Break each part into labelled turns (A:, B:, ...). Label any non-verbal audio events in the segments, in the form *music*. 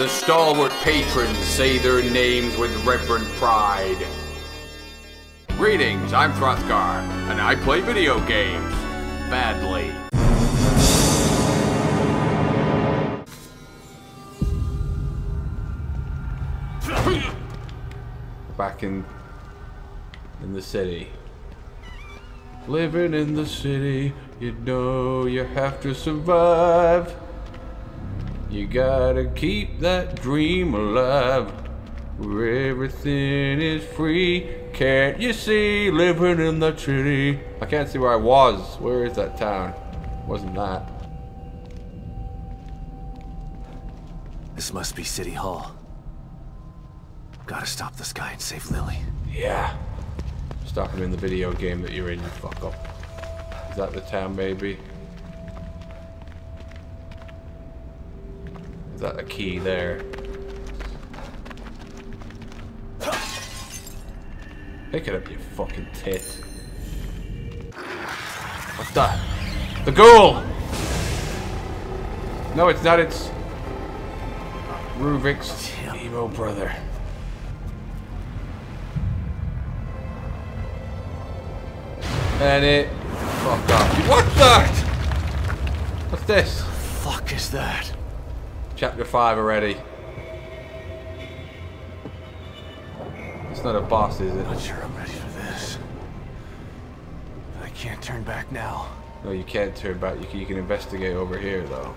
A: The stalwart patrons say their names with reverent pride. Greetings, I'm Throthgar, and I play video games. Badly. Back in in the city. Living in the city, you know you have to survive. You gotta keep that dream alive. Where everything is free. Can't you see living in the city? I can't see where I was. Where is that town? Wasn't that?
B: This must be City Hall. Gotta stop this guy and save Lily.
A: Yeah. Stop him in the video game that you're in, you fuck up. Is that the town, maybe? Is that a key there? Pick it up, you fucking tit. What the? The ghoul! No, it's not. It's Ruvik's emo brother. And it... Fuck off. What's that? What's this?
B: Fuck is that?
A: Chapter 5 already. It's not a boss, is it?
B: Not sure I'm ready for this. I can't turn back now.
A: No, you can't turn back. You can, you can investigate over here, though.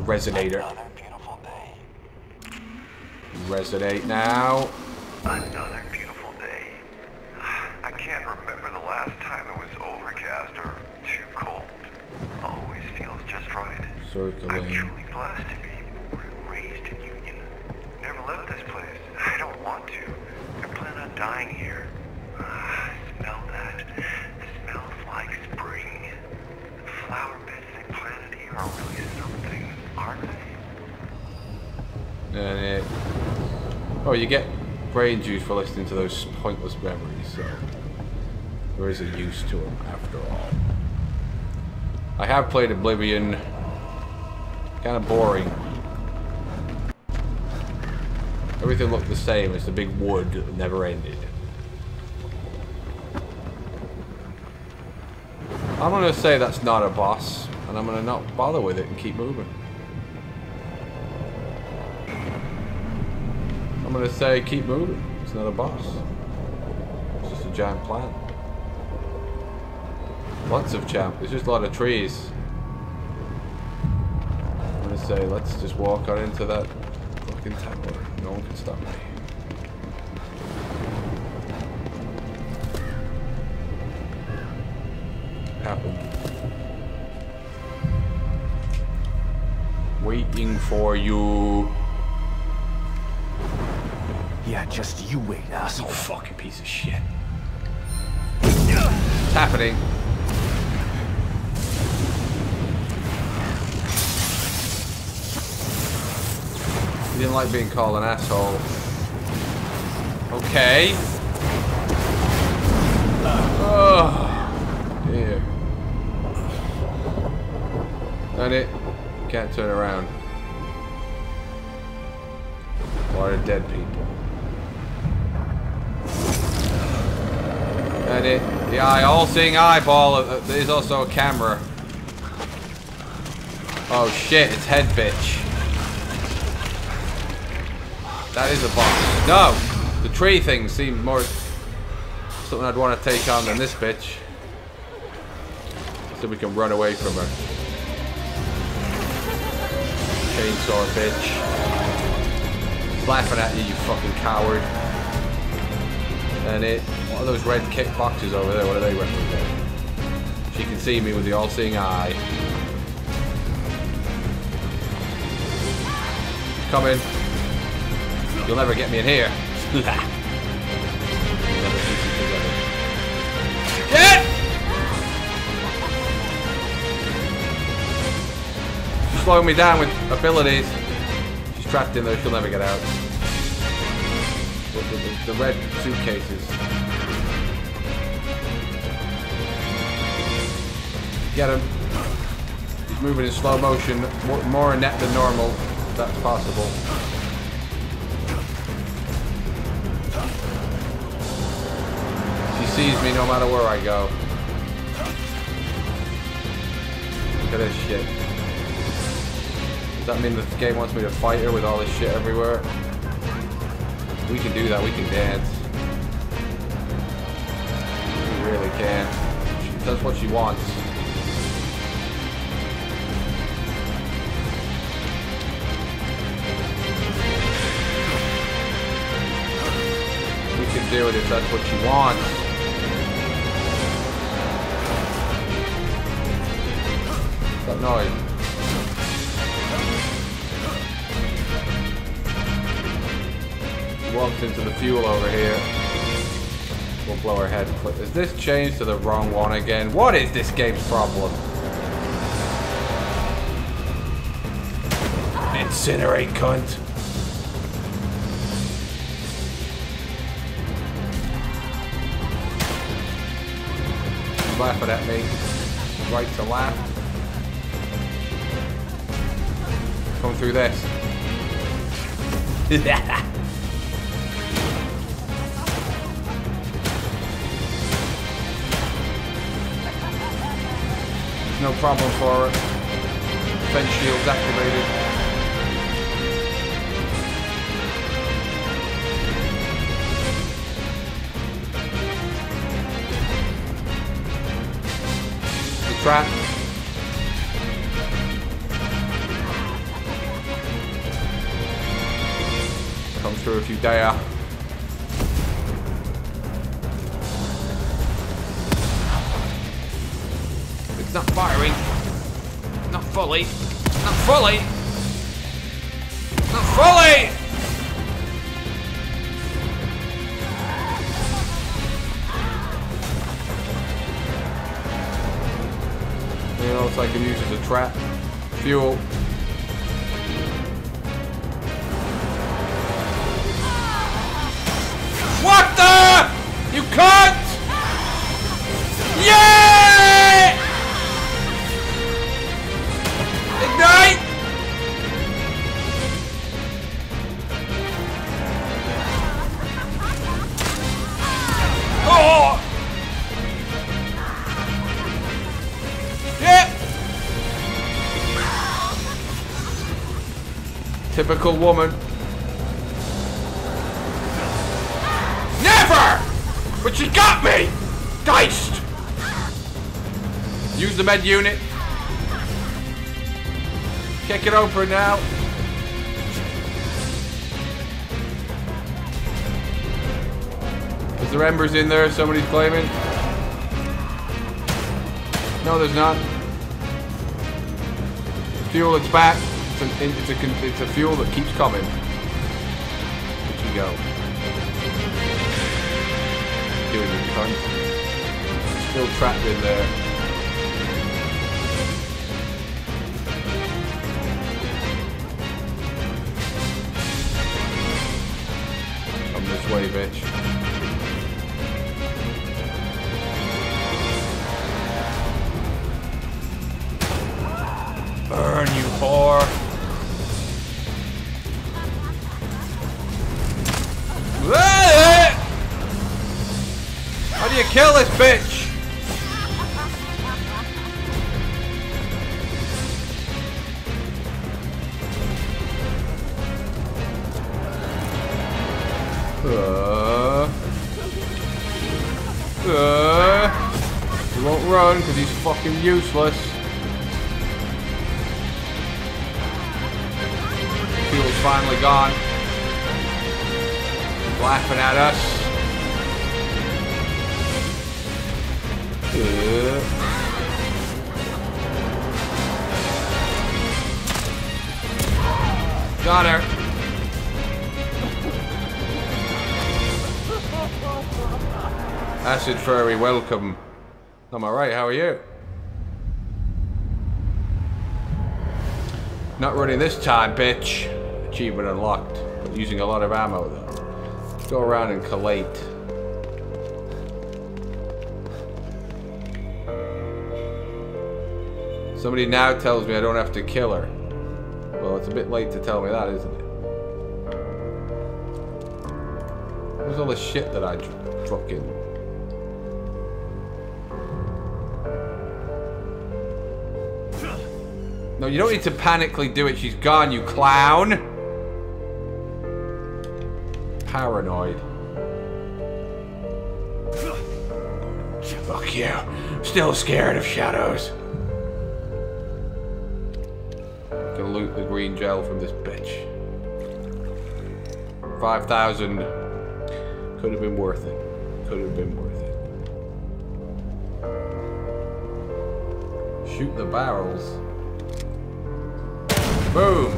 A: Resonator.
C: Another beautiful day.
A: Resonate now.
C: Another I'm truly blessed to be raised in Union. Never left this place. I don't want to. I plan on dying here. Ah, smell that. It smells like spring. The flower beds they planted here are really something, aren't they?
A: And it... Oh, you get brain juice for listening to those pointless memories, so... There is a use to them, after all. I have played Oblivion. Kind of boring. Everything looked the same. It's the big wood that never ended. I'm gonna say that's not a boss, and I'm gonna not bother with it and keep moving. I'm gonna say keep moving. It's not a boss. It's just a giant plant. Lots of champ. There's just a lot of trees. Say let's just walk on into that fucking tower. No one can stop me. Happened. Waiting for you.
B: Yeah, just you wait,
A: You
B: asshole.
A: fucking piece of shit. It's happening. You didn't like being called an asshole. Okay. Oh, dear. And it can't turn around. A lot of dead people. And it, the eye, all-seeing eyeball. Uh, there's also a camera. Oh shit! It's head bitch. That is a boss. No, the tree thing seemed more something I'd want to take on than this bitch. So we can run away from her. Chainsaw bitch. Laughing at you, you fucking coward. And it, what are those red kick boxes over there? What are they representing? She can see me with the all-seeing eye. Come in. You'll never get me in here. Get! She's slowing me down with abilities. She's trapped in there. She'll never get out. The, the- the red suitcases. Get him. He's moving in slow motion, more, more inept than normal. If that's possible. Sees me no matter where I go. Look at this shit. Does that mean the game wants me to fight her with all this shit everywhere? We can do that, we can dance. We really can. She does what she wants. We can do it if that's what she wants. She walks into the fuel over here. We'll blow her head. Is this changed to the wrong one again? What is this game's problem? Incinerate, cunt. Laughing at me. Right to laugh. Come through this. *laughs* no problem for it. Defense shields activated. The through if you dare. It's not firing. Not fully. Not fully. Not fully! You know, so I can use it as a trap. Fuel. Can't! Yeah! Ignite! Oh! Yeah! Typical woman. Med unit. Kick it open now. Is there embers in there? Somebody's claiming. No, there's not. Fuel, it's back. It's a, it's a, it's a fuel that keeps coming. Where'd you go? Doing it. Still trapped in there. Way, bitch. Burn, you whore. How do you kill this bitch? Useless. Fuel's finally gone. He's laughing at us. Uh. Got her. Acid Furry, welcome. I'm alright, how are you? Not running this time, bitch. Achievement unlocked. Using a lot of ammo, though. Let's go around and collate. Somebody now tells me I don't have to kill her. Well, it's a bit late to tell me that, isn't it? Where's all the shit that I fucking... No, you don't need to panically do it. She's gone, you clown. Paranoid. Fuck you. Still scared of shadows. Gonna loot the green gel from this bitch. 5,000. Could have been worth it. Could have been worth it. Shoot the barrels. Boom!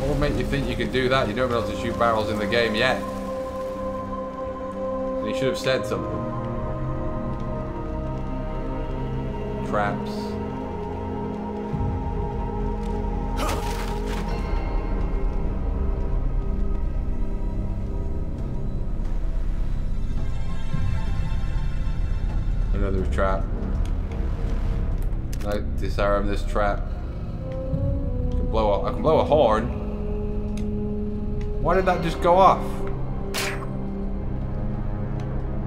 A: What would make you think you could do that? You don't know able to shoot barrels in the game yet. And you should have said something. Traps. Another trap. I disarm this trap. I can blow a, I can blow a horn. Why did that just go off? I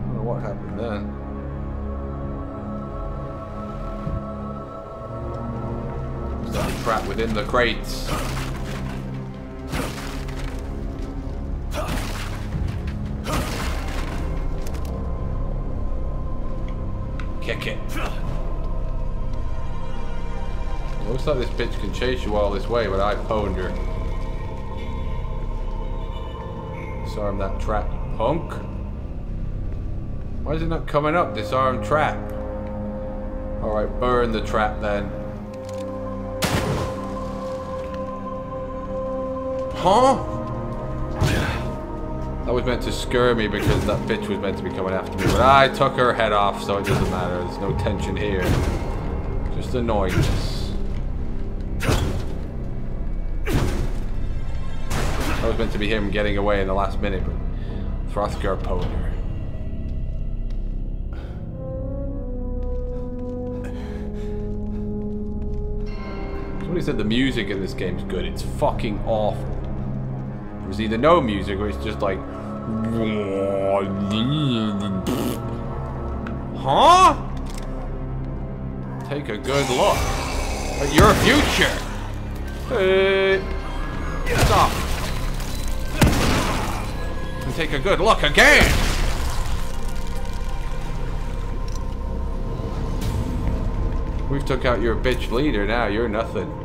A: don't know what happened a trap within the crates? Like this bitch can chase you all this way, but I pwned her. Disarm that trap, punk. Why is it not coming up? Disarm trap. Alright, burn the trap then. Huh? That was meant to scare me because that bitch was meant to be coming after me. But I took her head off, so it doesn't matter. There's no tension here. Just annoyingness. Meant to be him getting away in the last minute, but Throthgar pwned her. Somebody said the music in this game's good. It's fucking awful. There's either no music or it's just like. Huh? Take a good look at your future. Hey. Stop. And take a good look again. We've took out your bitch leader now. You're nothing.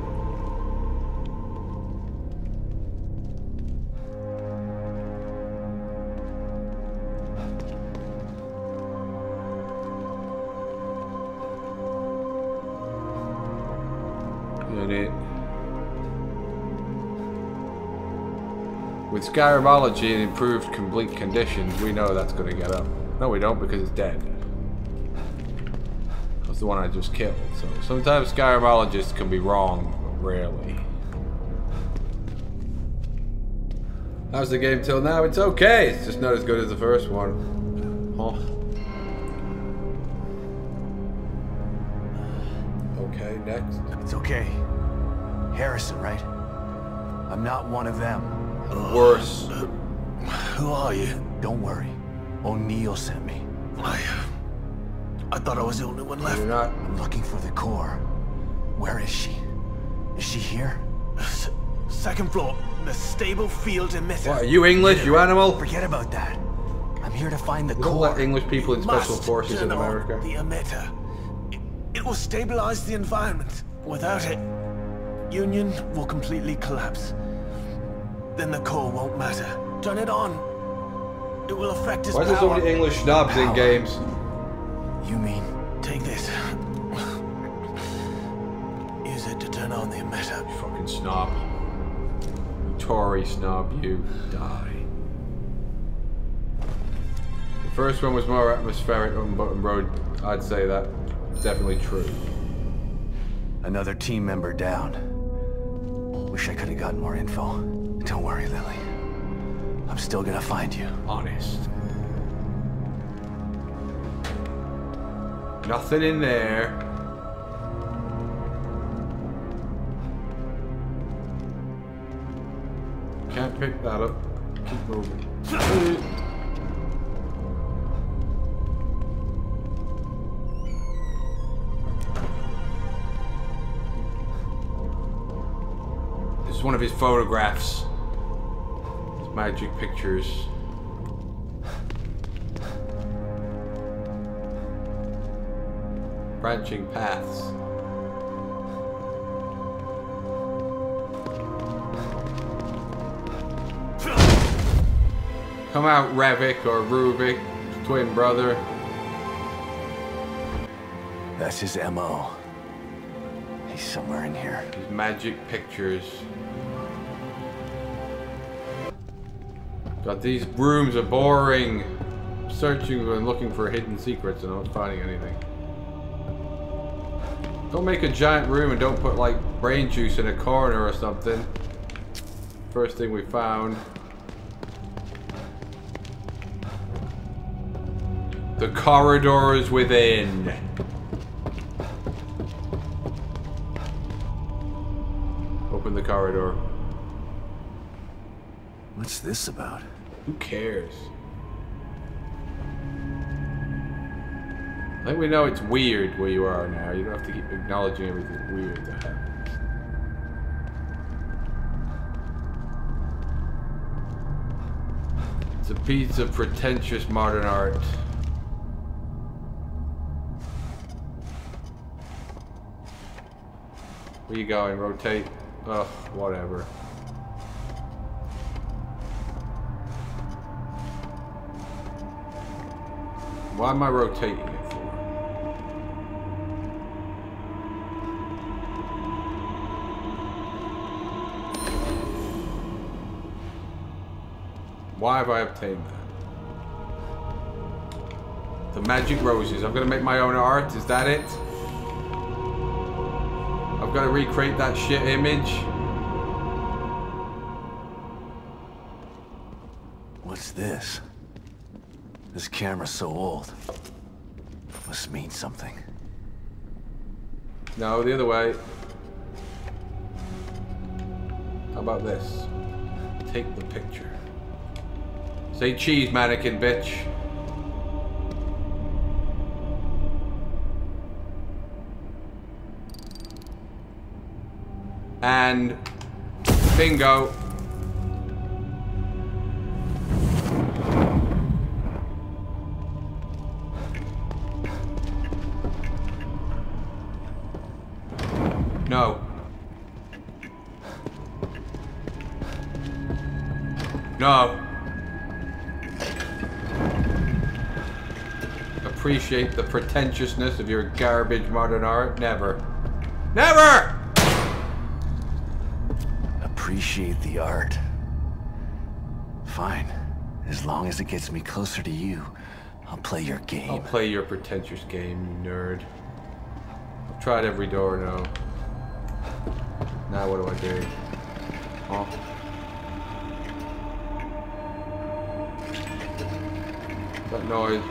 A: With and improved complete conditions, we know that's going to get up. No, we don't because it's dead. Was the one I just killed. So sometimes Scarabologists can be wrong, but rarely. How's the game till now? It's okay. It's just not as good as the first one. Huh. Okay, next.
B: It's okay. Harrison, right? I'm not one of them.
A: Worse.
B: Who are you? Don't worry. O'Neal sent me.
D: I... Uh, I thought I was the only one left.
A: You're not.
B: I'm looking for the core. Where is she? Is she here?
D: S second floor, the stable field emitter.
A: What, are you English, you animal?
B: Forget about that. I'm here to find the
A: We don't
B: core.
A: let English people in special forces in
D: turn on
A: America.
D: The emitter. It, it will stabilize the environment. Without it, Union will completely collapse. Then the core won't matter. Turn it on. It will affect his
A: Why is there so many English snobs in games?
B: You mean
D: Take this. Use it to turn on the emitter.
A: You fucking snob. Tory snob, you die. The first one was more atmospheric on Button Road. I'd say that. Definitely true.
B: another team member down? Wish I could have gotten more info. Don't worry, Lily. I'm still gonna find you.
A: Honest. Nothing in there. Can't pick that up. Keep moving. one of his photographs. Magic pictures. Branching paths. Come out, Revik or Ruvik, twin brother.
B: That's his M.O. He's somewhere in here.
A: His magic pictures. God, these rooms are boring. Searching and looking for hidden secrets and not finding anything. Don't make a giant room and don't put like brain juice in a corner or something. First thing we found. The corridors within.
B: This about?
A: Who cares? I think we know it's weird where you are now. You don't have to keep acknowledging everything weird that happens. It's a piece of pretentious modern art. Where you going? Rotate? Ugh, whatever. Why am I rotating it for? Why have I obtained that? The magic roses. I'm gonna make my own art. Is that it? I've got to recreate that shit image.
B: What's this? This camera's so old. Must mean something.
A: No, the other way. How about this? Take the picture. Say cheese, mannequin bitch. And bingo. No. Appreciate the pretentiousness of your garbage modern art? Never. Never!
B: Appreciate the art. Fine. As long as it gets me closer to you, I'll play your game.
A: I'll play your pretentious game, you nerd. I've tried every door now. Now what do I do? Huh? That noise.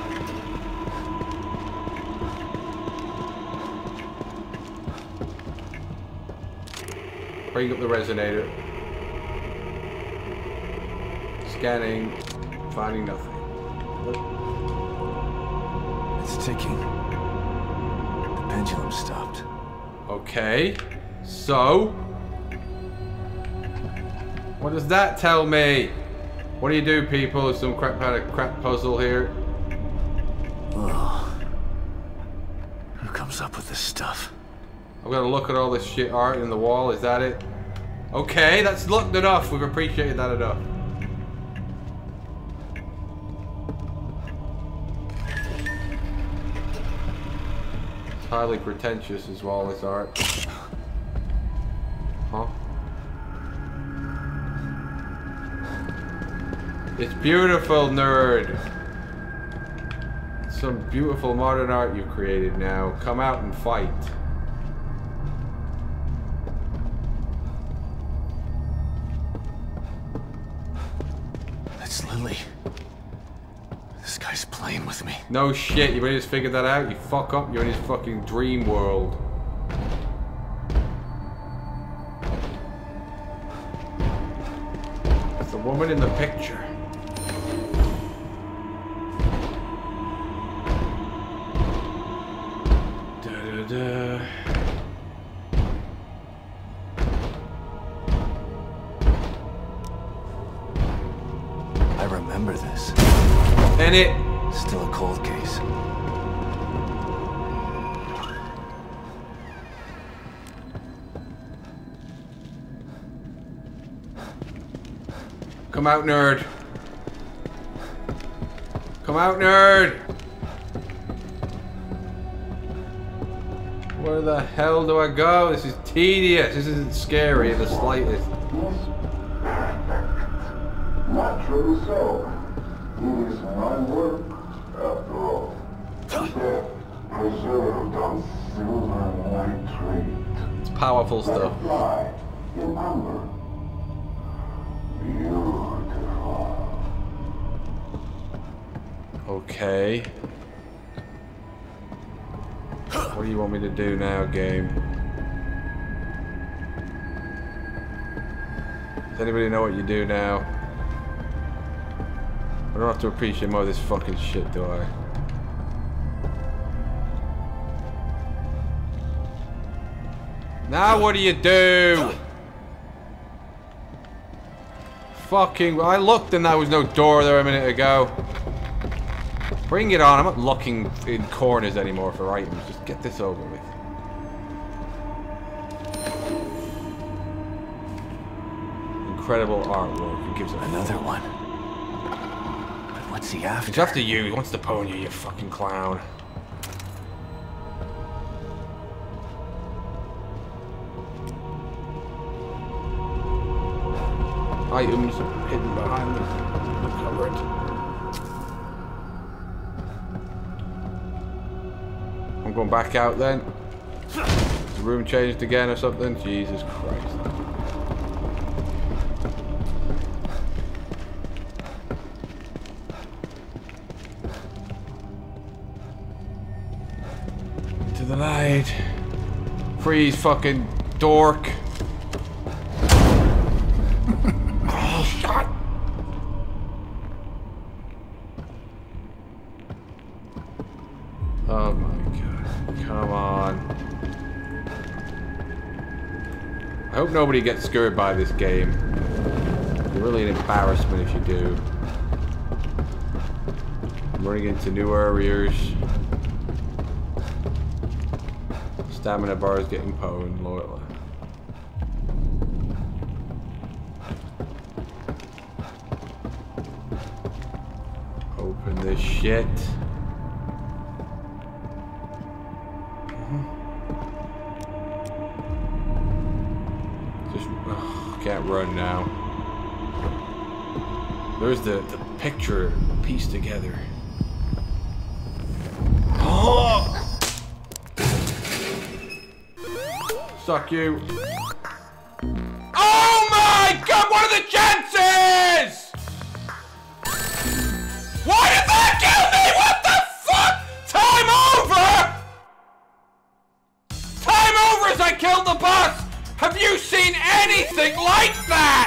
A: Bring up the resonator. Scanning. Finding nothing.
B: It's ticking. The pendulum stopped.
A: Okay. So? What does that tell me? What do you do, people? There's some crap kind of crap puzzle here.
B: Ugh. Who comes up with this stuff?
A: I'm gonna look at all this shit art in the wall. Is that it? Okay, that's looked enough. We've appreciated that enough. It's highly pretentious as well as art. It's beautiful, nerd. Some beautiful modern art you've created now. Come out and fight.
B: It's Lily. This guy's playing with me.
A: No shit, you really just figured that out? You fuck up, you're in his fucking dream world. The woman in the picture. Da.
B: I remember this.
A: And it.
B: Still a cold case.
A: Come out, nerd. Come out, nerd. The hell do I go? This is tedious. This isn't scary in the slightest.
E: Naturally so. It is my work, after all. Death preserved on silver nitrate.
A: It's powerful stuff.
E: Fly in amber. Beautiful.
A: Okay. What do you want me to do now, game? Does anybody know what you do now? I don't have to appreciate more of this fucking shit, do I? Now what do you do? Fucking, I looked and there was no door there a minute ago. Bring it on, I'm not locking in corners anymore for items. Just get this over with. Incredible artwork. It gives
B: Another one. But what's he
A: It's
B: after?
A: after you. He wants to pwn you, you fucking clown. Items back out then. Has the room changed again or something? Jesus Christ. To the light. Freeze, fucking dork. Nobody gets scared by this game. You're really an embarrassment if you do. I'm running into new areas. Stamina bar is getting pwned, loyal. Open this shit. Can't run now. There's the, the picture pieced together. Oh! Suck you. Oh my god, what are the chances? Why did that kill me? What the fuck? Time over! Time over as I killed the boss! Have you seen anything like that?